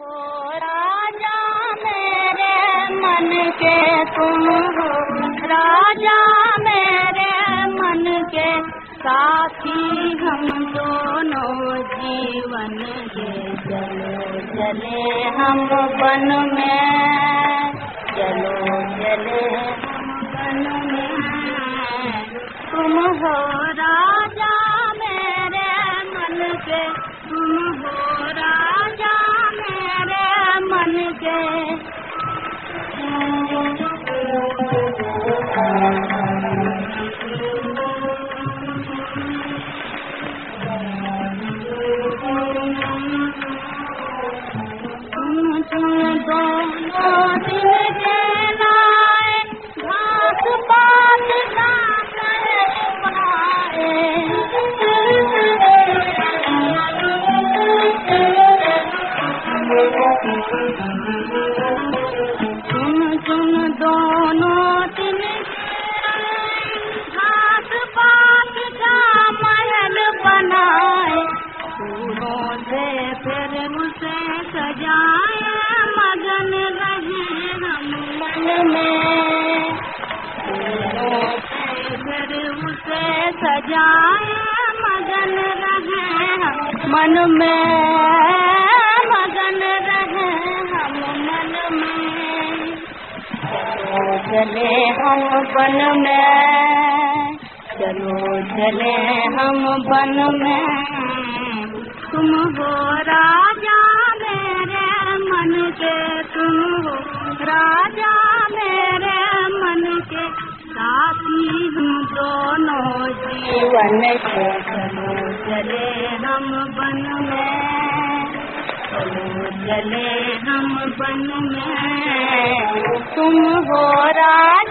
हो, राजा मेरे मन के तुम हो। राजा मेरे मन के साथी हम दोनों जीवन के चलो चले हम बन में। चलो चले हम बन में। तुम हो, राजा मन सजाए मगन रहे मन में। चलो हम बन में। चलो चले हम बन में। तुम हो राजा मेरे मन के, तुम हो राजा मेरे मन के। साथी हम दोनों जीवन के चलो चले हम बन में। चलो चले हम बन में। तुम हो राजा।